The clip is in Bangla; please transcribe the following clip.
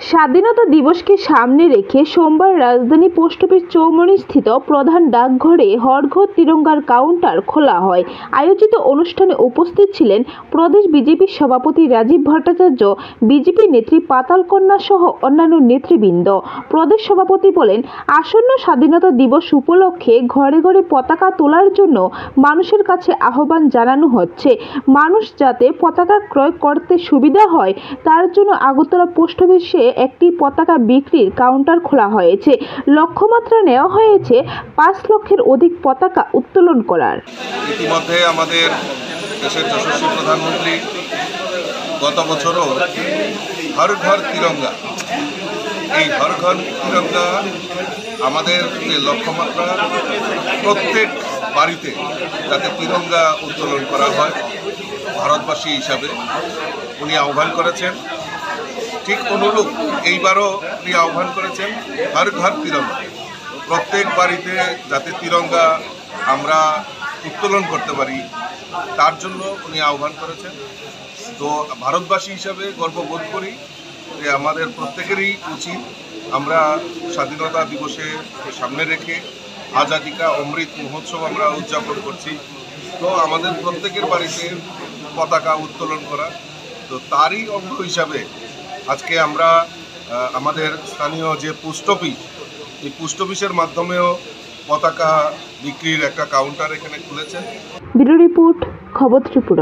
স্বাধীনতা দিবসকে সামনে রেখে সোমবার রাজধানী পোস্ট অফিস চৌমুহনীস্থিত প্রধান ডাকঘরে হরঘর তিরঙ্গার কাউন্টার খোলা হয়। আয়োজিত অনুষ্ঠানে উপস্থিত ছিলেন প্রদেশ বিজেপির সভাপতি রাজীব ভট্টাচার্য, বিজেপি নেত্রী পাতাল কন্যা সহ অন্যান্য নেতৃবৃন্দ। প্রদেশ সভাপতি বলেন, আসন্ন স্বাধীনতা দিবস উপলক্ষে ঘরে ঘরে পতাকা তোলার জন্য মানুষের কাছে আহ্বান জানানো হচ্ছে। মানুষ যাতে পতাকা ক্রয় করতে সুবিধা হয়, তার জন্য আগরতলা পোস্ট অফিসে একটি পতাকা বিক্রির কাউন্টার খোলা হয়েছে। লক্ষ্যমাত্রা নেওয়া হয়েছে পাঁচ লক্ষের অধিক পতাকা উত্তোলন করার। ইতিমধ্যে আমাদের দেশের যশস্বী প্রধানমন্ত্রী গত বছরও হর ঘর তিরঙ্গা। এই হর ঘর তিরঙ্গা আমাদের যে লক্ষ্যমাত্রা, প্রত্যেক বাড়িতে যাতে তিরঙ্গা উত্তোলন করা হয়, ভারতবাসী হিসাবে উনি আহ্বান করেছেন। ঠিক অনুরূপ এইবারও উনি আহ্বান করেছেন, হর ঘর তিরঙ্গা। প্রত্যেক বাড়িতে যাতে তিরঙ্গা আমরা উত্তোলন করতে পারি, তার জন্য উনি আহ্বান করেছেন। তো ভারতবাসী হিসাবে গর্ববোধ করি যে আমাদের প্রত্যেকেরই উচিত আমরা স্বাধীনতা দিবসে সামনে রেখে আজাদিকা অমৃত মহোৎসব আমরা উদযাপন করছি। তো আমাদের প্রত্যেকের বাড়িতে পতাকা উত্তোলন করা, তো তারই অঙ্গ হিসাবে আজকে আমরা আমাদের স্থানীয় যে পোস্ট অফিস, এই পোস্ট অফিসের মাধ্যমেও পতাকা বিক্রির একটা কাউন্টার এখানে খুলেছে। রিপোর্ট, খবর ত্রিপুরা।